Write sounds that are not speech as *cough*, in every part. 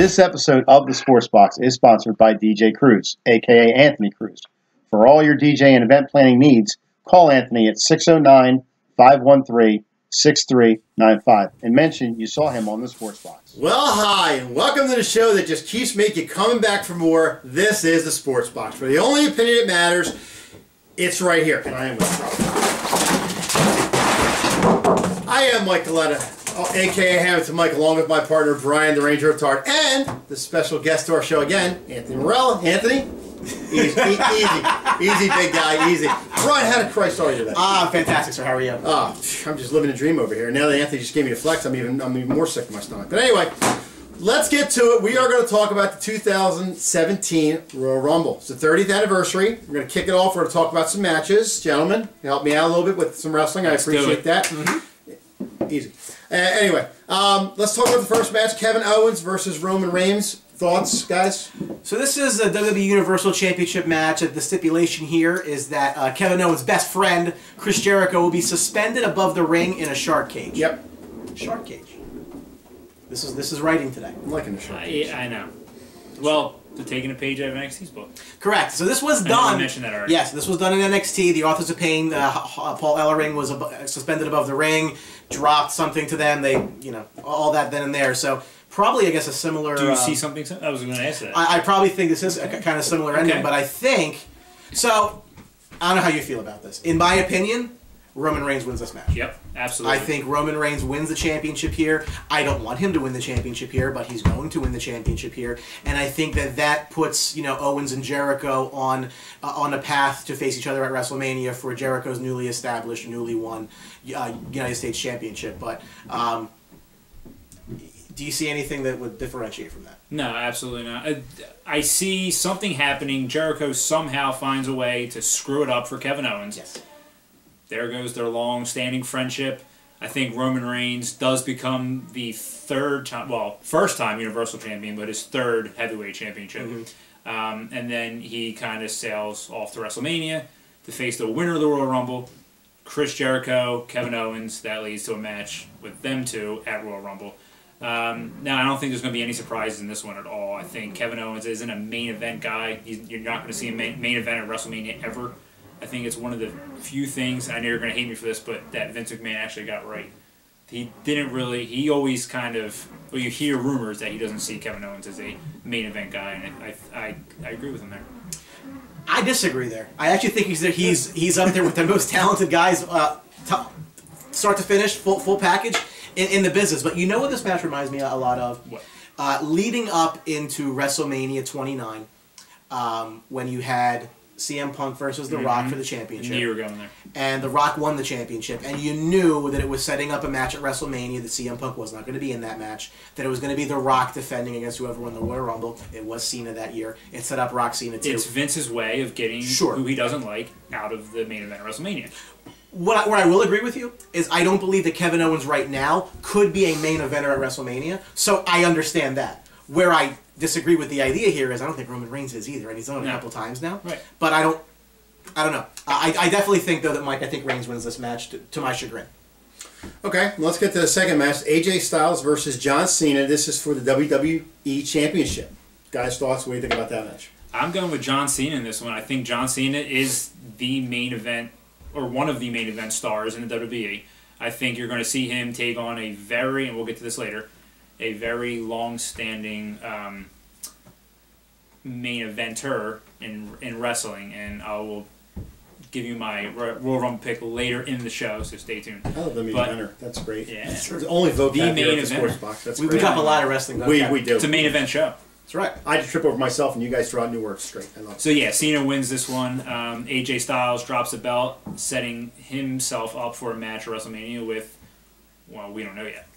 This episode of the Sports Box is sponsored by DJ Cruz, aka Anthony Cruz. For all your DJ and event planning needs, call Anthony at 609 513 6395 and mention you saw him on the Sports Box. Well, hi, and welcome to the show that just keeps making you coming back for more. This is the Sports Box, where the only opinion that matters, it's right here. And I am with I am Mike Coletta, aka Hamilton Mike, along with my partner Brian, the Ranger of Tart, and the special guest to our show again, Anthony Marella. Anthony, easy, easy, easy, big guy, easy. Brian, how did Christ are you today? Ah, fantastic, sir. How are you? Oh, I'm just living a dream over here. Now that Anthony just gave me a flex, I'm even I'm even more sick to my stomach. But anyway, let's get to it. We are going to talk about the 2017 Royal Rumble. It's the 30th anniversary. We're going to kick it off. We're going to talk about some matches. Gentlemen, help me out a little bit with some wrestling. I Let's do appreciate it. That. Easy. Uh, anyway, um, let's talk about the first match: Kevin Owens versus Roman Reigns. Thoughts, guys? So this is a WWE Universal Championship match. The stipulation here is that uh, Kevin Owens' best friend, Chris Jericho, will be suspended above the ring in a shark cage. Yep. Shark cage. This is this is writing today. I'm liking the show. I, I know. Well, they're taking a page out of NXT's book. Correct. So this was I done. mentioned that already. Yes, this was done in NXT. The Authors of Pain, uh, H- H- Paul Ellering was abo- suspended above the ring, dropped something to them. They, you know, all that then and there. So probably, I guess, a similar. Do you um, see something? sim- I was going to ask that. I, I probably think this is a kind of similar ending, Okay. but I think so. I don't know how you feel about this. In my opinion, Roman Reigns wins this match. yep, absolutely. I think Roman Reigns wins the championship here. I don't want him to win the championship here, but he's going to win the championship here, and I think that that puts you know Owens and Jericho on uh, on a path to face each other at WrestleMania for Jericho's newly established, newly won uh, United States Championship. But um, do you see anything that would differentiate from that? No, absolutely not. I, I see something happening. Jericho somehow finds a way to screw it up for Kevin Owens. Yes. There goes their long-standing friendship. I think Roman Reigns does become the third time, well, first time Universal Champion, but his third heavyweight championship. Um, and then he kind of sails off to WrestleMania to face the winner of the Royal Rumble, Chris Jericho, Kevin Owens. That leads to a match with them two at Royal Rumble. Um, now, I don't think there's going to be any surprises in this one at all. I think Kevin Owens isn't a main event guy. He's, you're not going to see a main, main event at WrestleMania ever. I think it's one of the few things, I know you're going to hate me for this, but that Vince McMahon actually got right. He didn't really, he always kind of, well, you hear rumors that he doesn't see Kevin Owens as a main event guy, and I, I, I agree with him there. I disagree there. I actually think he's he's he's up there with the most talented guys, uh, start to finish, full full package in, in the business. But you know what this match reminds me a lot of? What? Uh, leading up into WrestleMania 29, um, when you had CM Punk versus The Rock mm-hmm. for the And championship you were going there. and The Rock won the championship, and you knew that it was setting up a match at WrestleMania that CM Punk was not going to be in that match, that it was going to be The Rock defending against whoever won the Royal Rumble. It was Cena that year. It set up Rock Cena too. It's Vince's way of getting Sure. who he doesn't like out of the main event of WrestleMania. What I, where I will agree with you is I don't believe that Kevin Owens right now could be a main eventer at WrestleMania, so I understand that. Where I disagree with the idea here is I don't think Roman Reigns is either, and he's done it a couple times now. Right. But I don't, I don't know. I, I definitely think though that Mike, I think Reigns wins this match to, to my chagrin. Okay, let's get to the second match. AJ Styles versus John Cena. This is for the WWE Championship. Guys, thoughts? What do you think about that match? I'm going with John Cena in this one. I think John Cena is the main event, or one of the main event stars in the WWE. I think you're going to see him take on a very, and we'll get to this later, a very long-standing um, main eventer in in wrestling, and I will give you my Ro- Royal Rumble pick later in the show. So stay tuned. I love the main But- eventer. That's great. Yeah. It's the only vote The main event. the eventer. sports box. That's We, we great. talk a lot of wrestling. we, we? we do. It's a main event show. That's right. I just trip over myself, and you guys throw out new words. straight. I love it. So yeah, Cena wins this one. Um, AJ Styles drops the belt, setting himself up for a match at WrestleMania with, well, we don't know yet.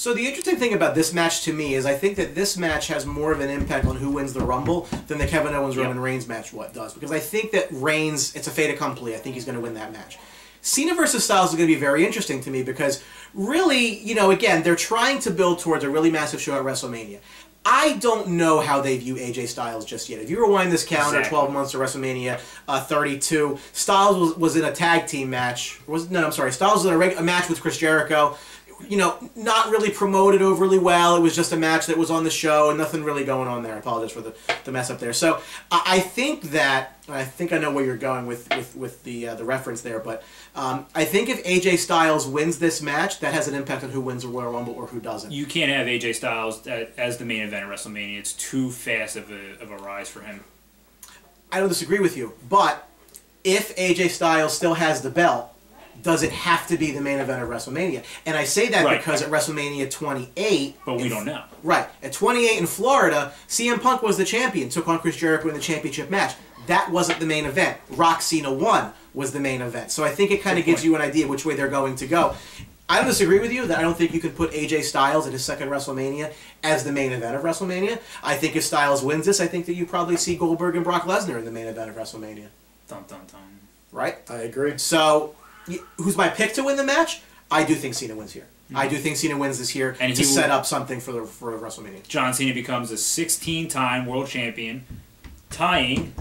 So the interesting thing about this match to me is I think that this match has more of an impact on who wins the Rumble than the Kevin Owens Roman Yep. Reigns match what does because I think that Reigns it's a fait accompli. I think he's going to win that match. Cena versus Styles is going to be very interesting to me because really, you know, again, they're trying to build towards a really massive show at WrestleMania. I don't know how they view AJ Styles just yet. If you rewind this calendar Exactly. 12 months to WrestleMania uh, 32, Styles was, was in a tag team match. Was no, I'm sorry. Styles was in a, reg- a match with Chris Jericho. You know, not really promoted overly well. It was just a match that was on the show and nothing really going on there. I apologize for the, the mess up there. So I, I think that I think I know where you're going with with, with the uh, the reference there, but um, I think if AJ Styles wins this match, that has an impact on who wins the Royal Rumble or who doesn't. You can't have AJ Styles as the main event at WrestleMania. It's too fast of a, of a rise for him. I don't disagree with you, but if AJ Styles still has the belt, does it have to be the main event of WrestleMania? And I say that Right. because at WrestleMania 28, But we in- don't know. Right. At 28 in Florida, CM Punk was the champion, took on Chris Jericho in the championship match. That wasn't the main event. Rock Cena 1 was the main event. So I think it kind of gives point. you an idea which way they're going to go. I don't disagree with you that I don't think you can put AJ Styles at his second WrestleMania as the main event of WrestleMania. I think if Styles wins this, I think that you probably see Goldberg and Brock Lesnar in the main event of WrestleMania. Dun dun dun. Right? I agree. So, y- who's my pick to win the match? I do think Cena wins here. I do think Cena wins this year Mm-hmm. And to he will- set up something for the for WrestleMania. John Cena becomes a 16-time world champion, tying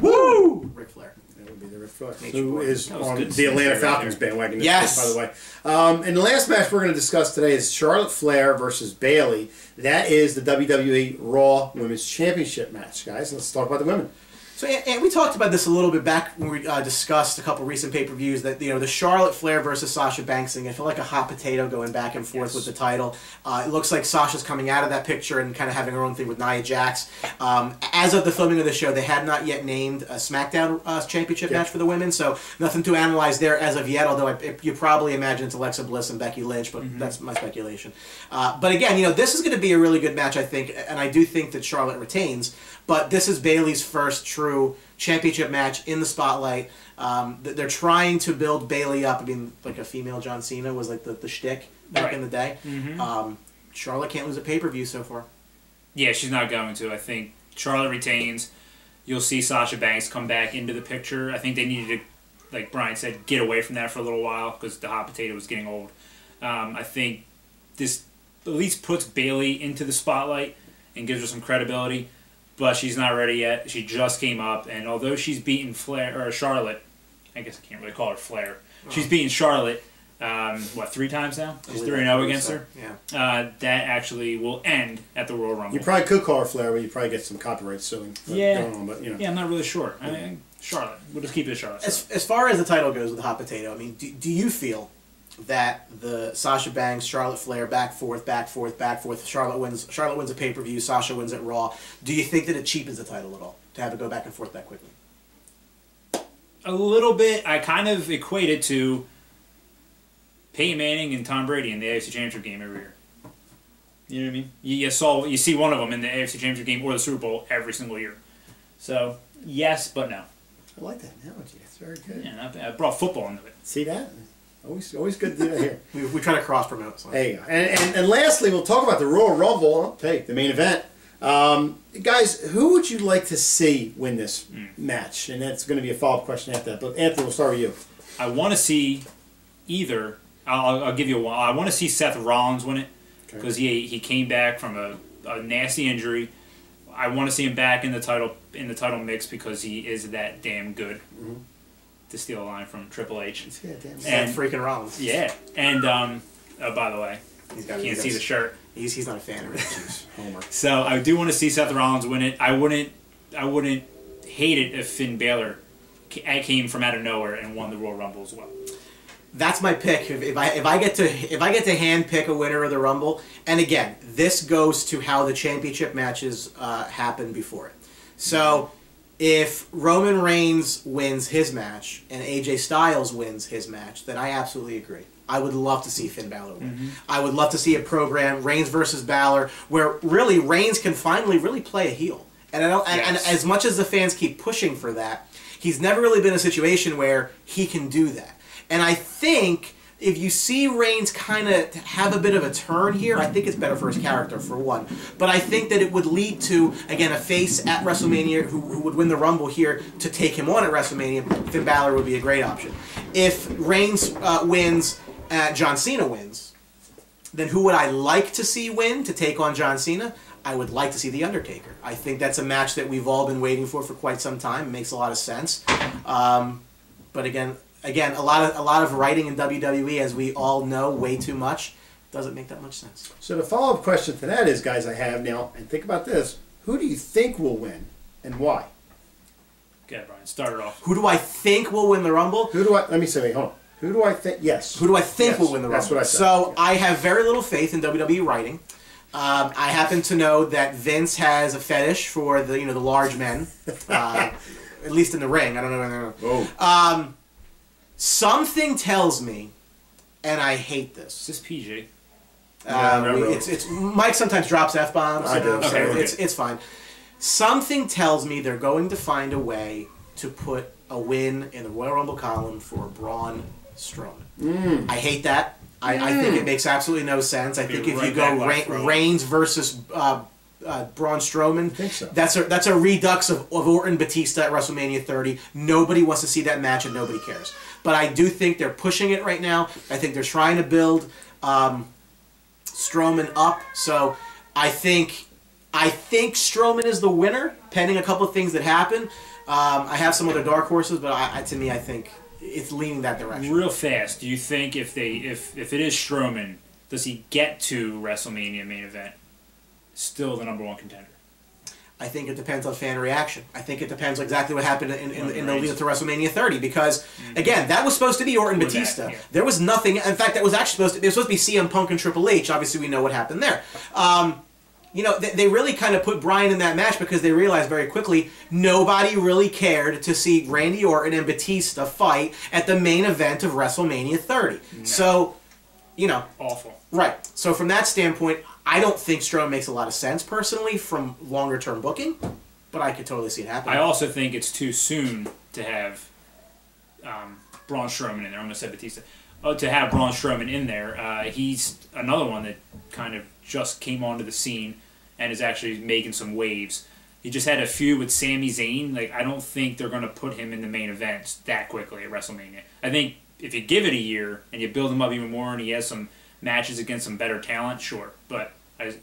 Woo! Ric Flair. That would be the Ric Flair, Nature who Boy. is on the Atlanta sneak right Falcons there. bandwagon. this Yes. by the way. Um, and the last match we're going to discuss today is Charlotte Flair versus Bayley. That is the WWE Raw Women's Championship match, guys. Let's talk about the women. So, and, we talked about this a little bit back when we uh, discussed a couple recent pay per views that you know the Charlotte Flair versus Sasha Banks thing. I feel like a hot potato going back and forth Yes. with the title. Uh, it looks like Sasha's coming out of that picture and kind of having her own thing with Nia Jax. Um, as of the filming of the show, they had not yet named a SmackDown uh, Championship Yeah. match for the women, so nothing to analyze there as of yet. Although I, you probably imagine it's Alexa Bliss and Becky Lynch, but that's my speculation. Uh, but again, you know this is going to be a really good match, I think, and I do think that Charlotte retains. But this is Bayley's first true championship match in the spotlight. Um, they're trying to build Bayley up. I mean, like a female John Cena was like the, the shtick back Right. in the day. Um, Charlotte can't lose a pay per view so far. Yeah, she's not going to. I think Charlotte retains. You'll see Sasha Banks come back into the picture. I think they needed to, like Brian said, get away from that for a little while because the hot potato was getting old. Um, I think this at least puts Bayley into the spotlight and gives her some credibility. But she's not ready yet. She just came up, and although she's beaten Flair or Charlotte, I guess I can't really call her Flair. She's beaten Charlotte. Um, what three times now? She's three and zero against her. Yeah. Uh, that actually will end at the Royal Rumble. You probably could call her Flair, but you probably get some copyright suing Yeah. going on. But you know, Yeah, I'm not really sure. I mean, Charlotte. We'll just keep it Charlotte. As, as far as the title goes with the hot potato, I mean, do, do you feel that the Sasha Banks, Charlotte Flair, back forth, back forth, back forth, Charlotte wins, Charlotte wins a pay per view, Sasha wins at Raw. Do you think that it cheapens the title at all to have it go back and forth that quickly? a little bit. I kind of equate it to Peyton Manning and Tom Brady in the AFC Championship game every year. You know what I mean? You, you saw you see one of them in the AFC Championship game or the Super Bowl every single year. So yes, but no. I like that analogy. It's very good. Yeah. I brought football into it. See that? Always, always good to do that here. We, we try to cross promote. So. You. And, and, and lastly, we'll talk about the Royal Rumble. Okay, the main event. Um, guys, who would you like to see win this match? And that's going to be a follow up question after that. But Anthony, we'll start with you. I want to see either. I'll, I'll give you a one. I want to see Seth Rollins win it Okay. because he he came back from a, a nasty injury. I want to see him back in the title in the title mix because he is that damn good. To steal a line from Triple H. Yeah, damn. and and- freaking Rollins. Yeah, and um, oh, by the way, He's got can't see the shirt. He's, he's not a fan of it. *laughs* Homer. So I do want to see Seth Rollins win it. I wouldn't I wouldn't hate it if Finn Balor ca- came from out of nowhere and won the Royal Rumble as well. That's my pick. If, if I if I get to if I get to hand pick a winner of the Rumble, and again, this goes to how the championship matches uh, happen before it. So, if Roman Reigns wins his match and AJ Styles wins his match, then I absolutely agree. I would love to see Finn Balor win. Mm-hmm. I would love to see a program Reigns versus Balor where really Reigns can finally really play a heel. And I don't. and- And, as much as the fans keep pushing for that, he's never really been in a situation where he can do that. And I think if you see Reigns kind of have a bit of a turn here, I think it's better for his character, for one. But I think that it would lead to, again, a face at WrestleMania who, who would win the Rumble here to take him on at WrestleMania. Finn Balor would be a great option. If Reigns uh, wins, uh, John Cena wins, then who would I like to see win to take on John Cena? I would like to see The Undertaker. I think that's a match that we've all been waiting for for quite some time. It makes a lot of sense. Um, but again, again, a lot of a lot of writing in WWE, as we all know, way too much. Doesn't make that much sense. So the follow up question to that is, guys, I have now, and think about this: Who do you think will win, and why? Okay, Brian. Start it off. Who do I think will win the Rumble? Who do I? Let me say, wait, hold on. Who do I think? Yes. Who do I think Yes, will win the Rumble? that's Rumble? what I said. So I have very little faith in WWE writing. Um, I happen to know that Vince has a fetish for the you know the large men, uh, *laughs* at least in the ring. I don't know. Oh. Um, something tells me, and I hate this. Is this PG? Yeah, Um, no, we- it's it's Mike sometimes drops f bombs. I do. so Okay, okay. it's it's fine. Something tells me they're going to find a way to put a win in the Royal Rumble column for Braun Strowman. Mm. I hate that. I, I think it makes absolutely no sense. I Be think if right you go back like Re- Rowan. Reigns versus uh, uh, Braun Strowman, so. that's a that's a redux of, of Orton Batista at WrestleMania 30. Nobody wants to see that match, and nobody cares. But I do think they're pushing it right now. I think they're trying to build um, Strowman up. So I think I think Strowman is the winner, pending a couple of things that happen. Um, I have some other dark horses, but I, I, to me, I think it's leaning that direction. Real fast. Do you think if they if if it is Strowman, does he get to WrestleMania main event? Still the number one contender. I think it depends on fan reaction. I think it depends on exactly what happened in, in, in the lead up to WrestleMania 30 because again, that was supposed to be Orton With that, Batista. yeah. There was nothing. In fact, that was actually supposed to. It was supposed to be CM Punk and Triple H. Obviously, we know what happened there. Um, you know, they, they really kind of put Bryan in that match because they realized very quickly nobody really cared to see Randy Orton and Batista fight at the main event of WrestleMania 30. So, you know, Awful. Right. So from that standpoint, I don't think Strowman makes a lot of sense personally from longer term booking, but I could totally see it happening. I also think it's too soon to have um, Braun Strowman in there. I'm going to say Batista. Oh, to have Braun Strowman in there. Uh, he's another one that kind of just came onto the scene and is actually making some waves. He just had a feud with Sami Zayn. Like I don't think they're going to put him in the main event that quickly at WrestleMania. I think if you give it a year and you build him up even more, and he has some matches against some better talent, sure. But I,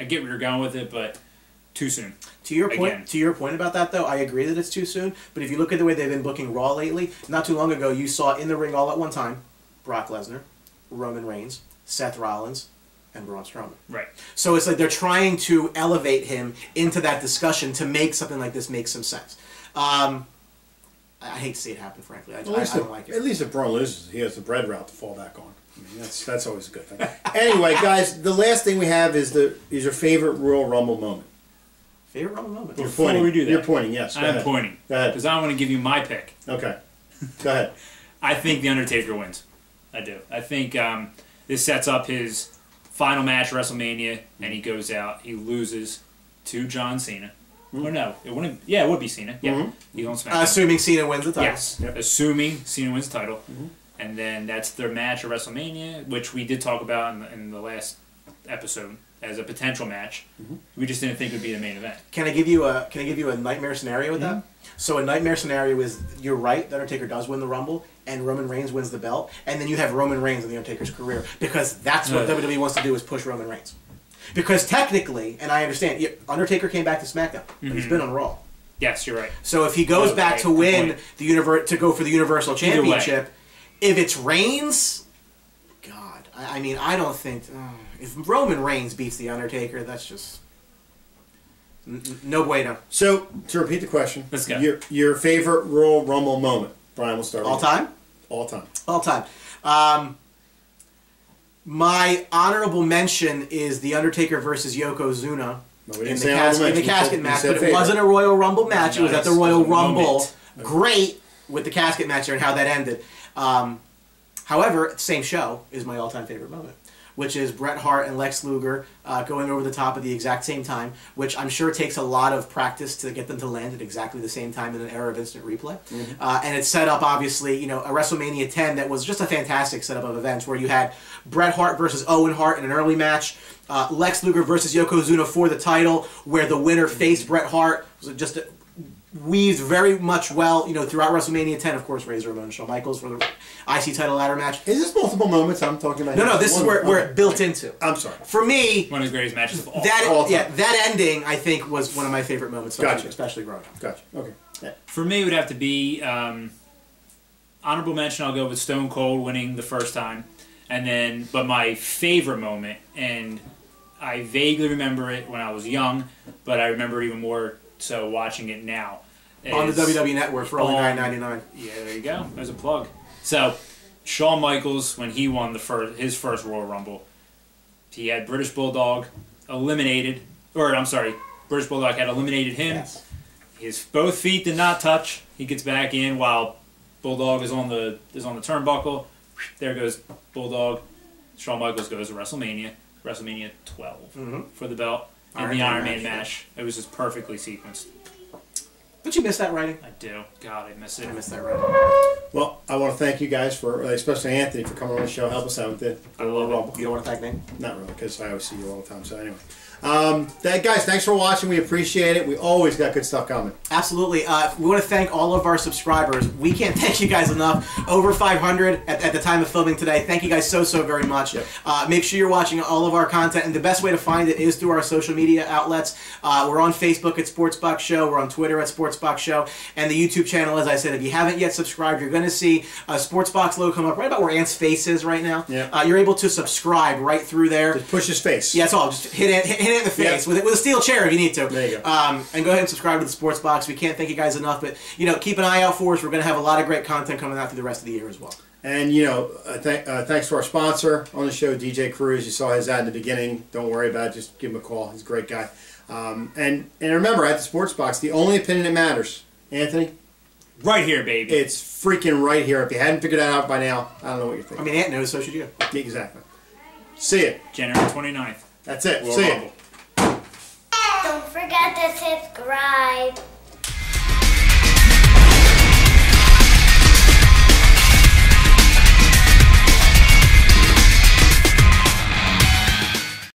I get where you're going with it, but too soon. to your point, again. to your point about that though, I agree that it's too soon. But if you look at the way they've been booking Raw lately, not too long ago, you saw in the ring all at one time Brock Lesnar, Roman Reigns, Seth Rollins, and Braun Strowman. Right. So it's like they're trying to elevate him into that discussion to make something like this make some sense. Um, I I hate to see it happen, frankly. I, At I, least, I don't if, like it. at least if Braun loses, he has the bread route to fall back on. I mean, that's that's always a good thing. anyway, guys, the last thing we have is the is your favorite Royal Rumble moment. Favorite Rumble moment. You're Before pointing. we do that, you're pointing. Yes, I'm ahead. pointing Go ahead. because I want to give you my pick. Okay, go ahead. *laughs* I think the Undertaker wins. I do. I think um, this sets up his final match WrestleMania, and he goes out. He loses to John Cena. Or no, it wouldn't. Yeah, it would be Cena. Yeah, Mhm. he's on Uh, SmackDown. assuming Cena wins the title. yes, Yep. assuming Cena wins the title, and then that's their match at WrestleMania, which we did talk about in the, in the last episode as a potential match. Mm-hmm. We just didn't think it would be the main event. Can I give you a Can I give you a nightmare scenario with that? Mm-hmm. So a nightmare scenario is you're right. The Undertaker does win the Rumble, and Roman Reigns wins the belt, and then you have Roman Reigns in the Undertaker's career because that's what Ugh. WWE wants to do is push Roman Reigns. Because technically, and I understand, Undertaker came back to SmackDown, but he's mm-hmm. been on Raw. Yes, you're right. So if he goes Oh, back right, to win the universe to go for the Universal. Championship, if it's Reigns, God, I, I mean, I don't think uh, if Roman Reigns beats the Undertaker, that's just n- n- no bueno. So to repeat the question, Let's go. Your your favorite Royal Rumble moment, Brian. We'll start All with you. time. All time. All time. Um, my honorable mention is the Undertaker versus Yokozuna No, we in didn't the, say cas- honorable in the mention. Casket we match, said but it favorite. wasn't a Royal Rumble match. it was at the Nice. Royal It a Rumble. moment. Great with the casket match there and how that ended. Um, however, same show is my all-time favorite moment, which is Bret Hart and Lex Luger uh, going over the top at the exact same time, which I'm sure takes a lot of practice to get them to land at exactly the same time in an era of instant replay. Uh, and it set up, obviously, you know, a WrestleMania 10 that was just a fantastic setup of events where you had Bret Hart versus Owen Hart in an early match, uh, Lex Luger versus Yokozuna for the title, where the winner faced Bret Hart. It was just a, weaved very much well, you know, throughout WrestleMania 10, of course, Razor Ramon and Shawn Michaels for the IC title ladder match. Is this multiple moments I'm talking about? No, no, this is One- where, where it built into. I'm sorry. For me, One of the greatest matches of all. that all time. yeah, that ending I think was one of my favorite moments, especially, Gotcha. especially growing up. Gotcha. Okay. Yeah. For me, it would have to be. Um, honorable mention, I'll go with Stone Cold winning the first time, and then but my favorite moment, and I vaguely remember it when I was young, but I remember even more so watching it now. On the WWE Network for only on- nine ninety nine. Yeah, there you go. There's a plug. So, Shawn Michaels when he won the first his first Royal Rumble, he had British Bulldog eliminated, or I'm sorry, British Bulldog had eliminated him. Yes. His both feet did not touch. He gets back in while Bulldog is on the is on the turnbuckle. There goes Bulldog. Shawn Michaels goes to WrestleMania, WrestleMania 12 Mhm. for the belt in the Iron Man match. It was just perfectly sequenced. Don't you miss that writing? I do. God, I miss it. I miss that writing. Well, I want to thank you guys for, uh, especially Anthony, for coming on the show, help us out with it. I love it. Rumble. You don't want to thank me? Not really, because I always see you all the time. So anyway, um, that, guys, thanks for watching. We appreciate it. We always got good stuff coming. Absolutely. Uh, we want to thank all of our subscribers. We can't *laughs* thank you guys enough. Over 500 at, at the time of filming today. Thank you guys so, so very much. Yep. Uh, make sure you're watching all of our content, and the best way to find it is through our social media outlets. Uh, we're on Facebook at Sportsbox Show. We're on Twitter at Sportsbox Show. And the YouTube channel, as I said, if you haven't yet subscribed, you're going to see a Sportsbox logo come up right about where Ant's face is right now. Yeah. Uh, you're able to subscribe right through there. Just push his face. Yeah, that's all. Just hit it, hit it in the face Yeah. with it with a steel chair if you need to. There you go. Um, and go ahead and subscribe to the Sports Box. We can't thank you guys enough, but you know, keep an eye out for us. We're going to have a lot of great content coming out through the rest of the year as well. And you know, uh, th- uh, thanks to our sponsor on the show, DJ Cruz. You saw his ad in the beginning. Don't worry about it. Just give him a call. He's a great guy. Um, and and remember, at the Sports Box, the only opinion that matters, Anthony, Right here, baby. it's freaking right here. If you hadn't figured that out by now, I don't know what you're thinking. I mean, Ant knows, so should you. exactly. See you. January 29th. That's it. Royal See you. Don't forget to subscribe.